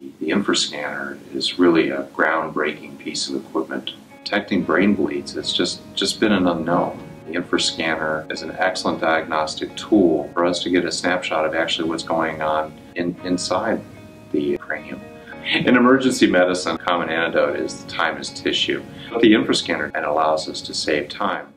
The infrascanner is really a groundbreaking piece of equipment. Detecting brain bleeds has just, just been an unknown. The infrascanner is an excellent diagnostic tool for us to get a snapshot of actually what's going on in, inside the cranium. In emergency medicine, common antidote is time is tissue. The infrascanner allows us to save time.